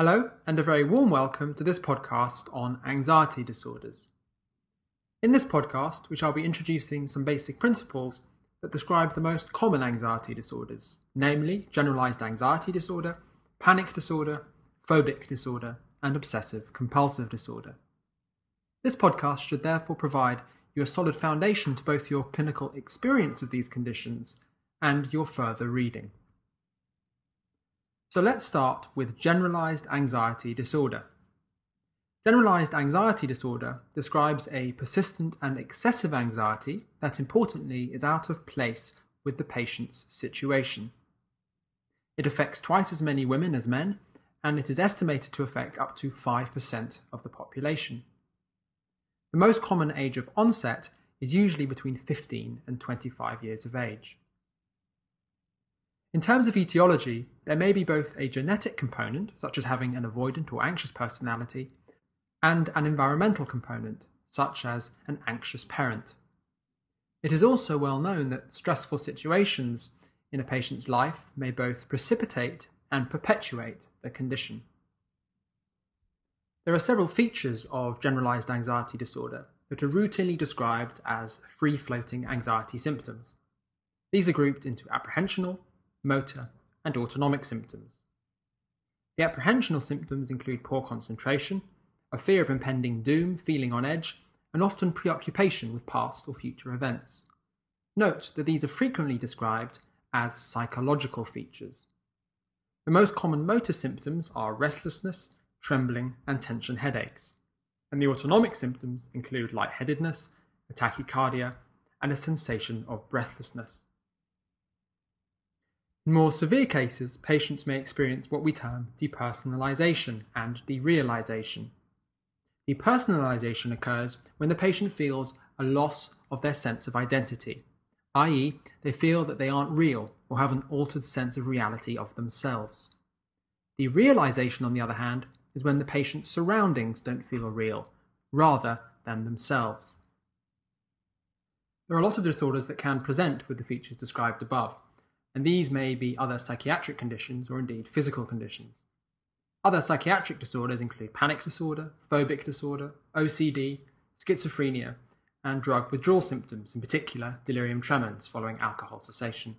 Hello, and a very warm welcome to this podcast on anxiety disorders. In this podcast, we shall be introducing some basic principles that describe the most common anxiety disorders, namely generalized anxiety disorder, panic disorder, phobic disorder, and obsessive compulsive disorder. This podcast should therefore provide you a solid foundation to both your clinical experience of these conditions and your further reading. So let's start with generalized anxiety disorder. Generalized anxiety disorder describes a persistent and excessive anxiety that importantly is out of place with the patient's situation. It affects twice as many women as men, and it is estimated to affect up to 5% of the population. The most common age of onset is usually between 15 and 25 years of age. In terms of etiology, there may be both a genetic component, such as having an avoidant or anxious personality, and an environmental component, such as an anxious parent. It is also well known that stressful situations in a patient's life may both precipitate and perpetuate the condition. There are several features of generalized anxiety disorder that are routinely described as free floating anxiety symptoms. These are grouped into apprehensional, motor, and autonomic symptoms. The apprehensional symptoms include poor concentration, a fear of impending doom, feeling on edge, and often preoccupation with past or future events. Note that these are frequently described as psychological features. The most common motor symptoms are restlessness, trembling, and tension headaches. And the autonomic symptoms include lightheadedness, a tachycardia, and a sensation of breathlessness. In more severe cases, patients may experience what we term depersonalization and derealization. Depersonalization occurs when the patient feels a loss of their sense of identity, i.e., they feel that they aren't real or have an altered sense of reality of themselves. Derealization, on the other hand, is when the patient's surroundings don't feel real, rather than themselves. There are a lot of disorders that can present with the features described above and these may be other psychiatric conditions or indeed physical conditions. Other psychiatric disorders include panic disorder, phobic disorder, OCD, schizophrenia, and drug withdrawal symptoms, in particular delirium tremens following alcohol cessation.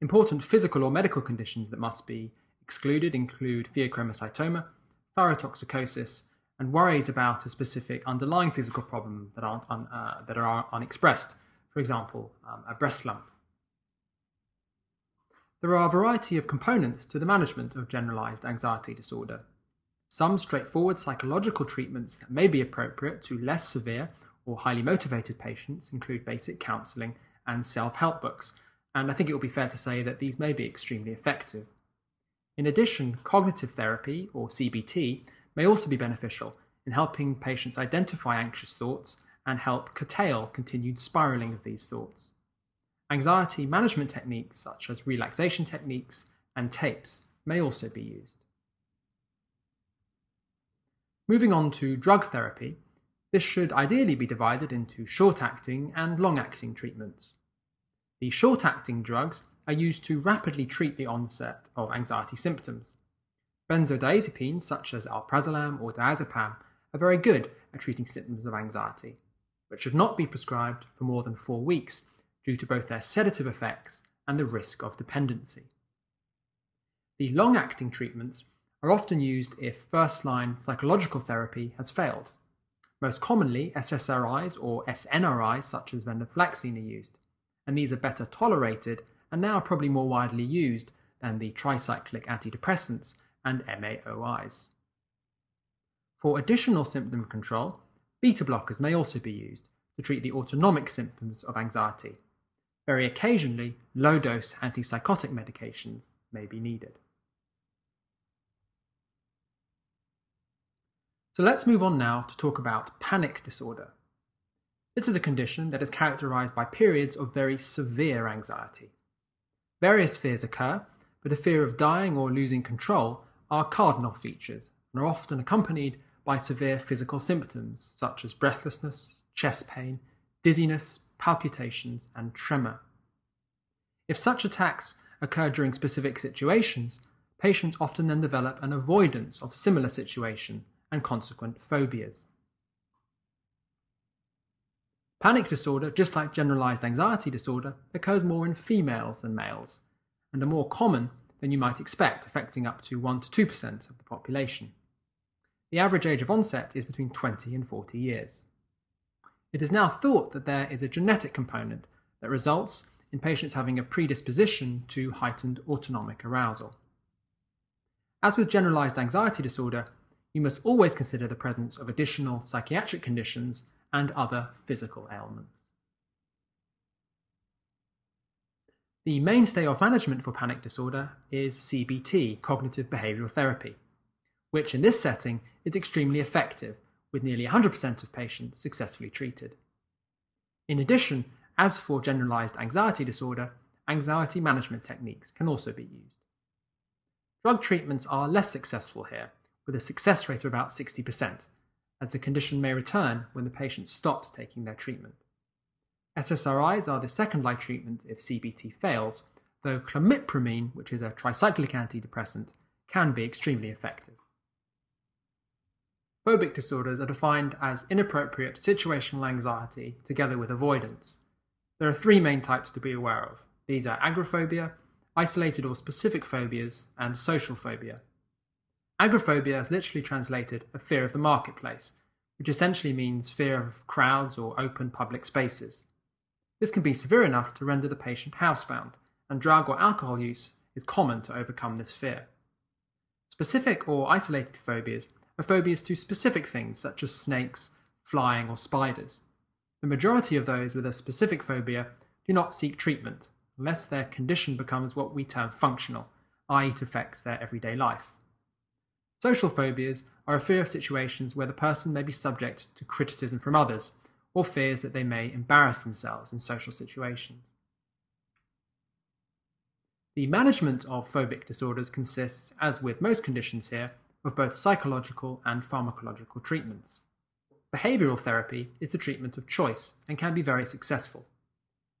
Important physical or medical conditions that must be excluded include pheochromocytoma, thyrotoxicosis, and worries about a specific underlying physical problem that, aren't un, uh, that are unexpressed, for example, um, a breast lump there are a variety of components to the management of generalized anxiety disorder. Some straightforward psychological treatments that may be appropriate to less severe or highly motivated patients include basic counseling and self help books, and I think it would be fair to say that these may be extremely effective. In addition, cognitive therapy, or CBT, may also be beneficial in helping patients identify anxious thoughts and help curtail continued spiraling of these thoughts. Anxiety management techniques such as relaxation techniques and tapes may also be used. Moving on to drug therapy, this should ideally be divided into short acting and long acting treatments. The short acting drugs are used to rapidly treat the onset of anxiety symptoms. Benzodiazepines such as alprazolam or diazepam are very good at treating symptoms of anxiety, but should not be prescribed for more than four weeks due to both their sedative effects and the risk of dependency. The long acting treatments are often used if first line psychological therapy has failed. Most commonly, SSRIs or SNRIs, such as venlafaxine, are used, and these are better tolerated and now probably more widely used than the tricyclic antidepressants and MAOIs. For additional symptom control, beta blockers may also be used to treat the autonomic symptoms of anxiety, very occasionally, low dose antipsychotic medications may be needed. So let's move on now to talk about panic disorder. This is a condition that is characterized by periods of very severe anxiety. Various fears occur, but a fear of dying or losing control are cardinal features and are often accompanied by severe physical symptoms such as breathlessness, chest pain, dizziness, palpitations, and tremor. If such attacks occur during specific situations, patients often then develop an avoidance of similar situation and consequent phobias. Panic disorder, just like generalized anxiety disorder, occurs more in females than males and are more common than you might expect, affecting up to 1 to 2% of the population. The average age of onset is between 20 and 40 years. It is now thought that there is a genetic component that results in patients having a predisposition to heightened autonomic arousal. As with generalized anxiety disorder, you must always consider the presence of additional psychiatric conditions and other physical ailments. The mainstay of management for panic disorder is CBT, cognitive behavioral therapy, which in this setting is extremely effective, with nearly 100% of patients successfully treated. In addition, as for generalized anxiety disorder, anxiety management techniques can also be used. Drug treatments are less successful here, with a success rate of about 60%, as the condition may return when the patient stops taking their treatment. SSRIs are the second line treatment if CBT fails, though clomipramine, which is a tricyclic antidepressant, can be extremely effective. Phobic disorders are defined as inappropriate situational anxiety together with avoidance. There are three main types to be aware of. These are agoraphobia, isolated or specific phobias, and social phobia. Agoraphobia literally translated a fear of the marketplace, which essentially means fear of crowds or open public spaces. This can be severe enough to render the patient housebound, and drug or alcohol use is common to overcome this fear. Specific or isolated phobias are phobias to specific things such as snakes, flying, or spiders. The majority of those with a specific phobia do not seek treatment unless their condition becomes what we term functional, i.e., it affects their everyday life. Social phobias are a fear of situations where the person may be subject to criticism from others, or fears that they may embarrass themselves in social situations. The management of phobic disorders consists, as with most conditions here, of both psychological and pharmacological treatments. Behavioral therapy is the treatment of choice and can be very successful.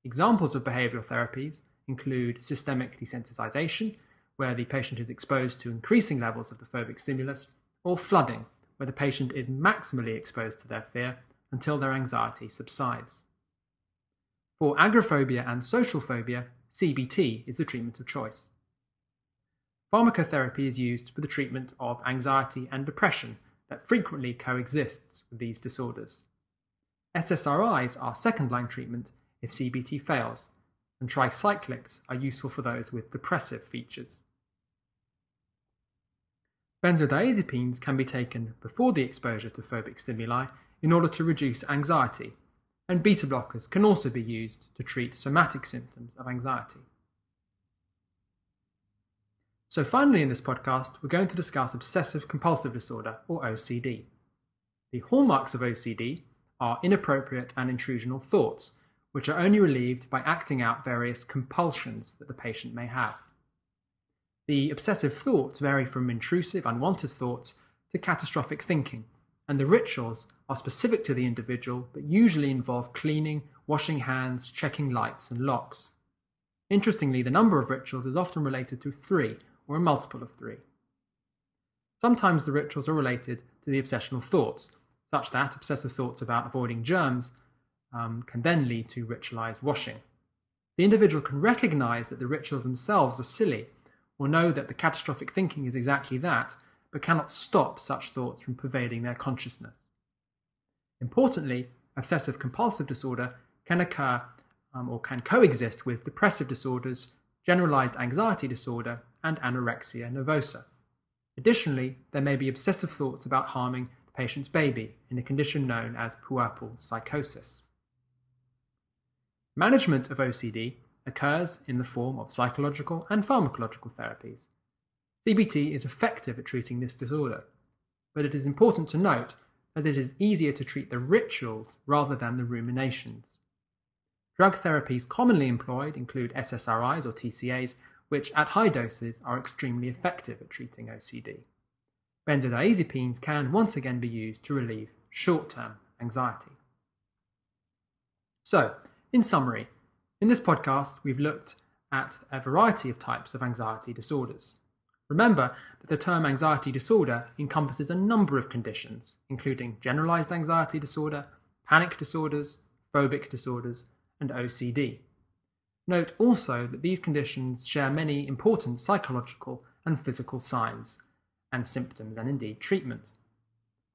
Examples of behavioral therapies include systemic desensitization, where the patient is exposed to increasing levels of the phobic stimulus, or flooding, where the patient is maximally exposed to their fear until their anxiety subsides. For agoraphobia and social phobia, CBT is the treatment of choice. Pharmacotherapy is used for the treatment of anxiety and depression that frequently coexists with these disorders. SSRIs are second line treatment if CBT fails, and tricyclics are useful for those with depressive features. Benzodiazepines can be taken before the exposure to phobic stimuli in order to reduce anxiety, and beta blockers can also be used to treat somatic symptoms of anxiety. So, finally, in this podcast, we're going to discuss obsessive compulsive disorder, or OCD. The hallmarks of OCD are inappropriate and intrusional thoughts, which are only relieved by acting out various compulsions that the patient may have. The obsessive thoughts vary from intrusive, unwanted thoughts to catastrophic thinking, and the rituals are specific to the individual but usually involve cleaning, washing hands, checking lights, and locks. Interestingly, the number of rituals is often related to three or a multiple of three. Sometimes the rituals are related to the obsessional thoughts, such that obsessive thoughts about avoiding germs um, can then lead to ritualized washing. The individual can recognize that the rituals themselves are silly or know that the catastrophic thinking is exactly that, but cannot stop such thoughts from pervading their consciousness. Importantly, obsessive compulsive disorder can occur um, or can coexist with depressive disorders, generalized anxiety disorder, and anorexia nervosa. Additionally, there may be obsessive thoughts about harming the patient's baby in a condition known as puerperal psychosis. Management of OCD occurs in the form of psychological and pharmacological therapies. CBT is effective at treating this disorder, but it is important to note that it is easier to treat the rituals rather than the ruminations. Drug therapies commonly employed include SSRIs or TCAs, which at high doses are extremely effective at treating OCD. Benzodiazepines can once again be used to relieve short term anxiety. So, in summary, in this podcast, we've looked at a variety of types of anxiety disorders. Remember that the term anxiety disorder encompasses a number of conditions, including generalized anxiety disorder, panic disorders, phobic disorders, and OCD. Note also that these conditions share many important psychological and physical signs, and symptoms, and indeed treatment.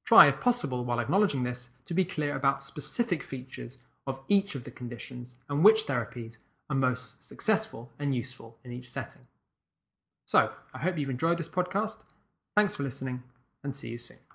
Try, if possible, while acknowledging this, to be clear about specific features of each of the conditions and which therapies are most successful and useful in each setting. So, I hope you've enjoyed this podcast. Thanks for listening, and see you soon.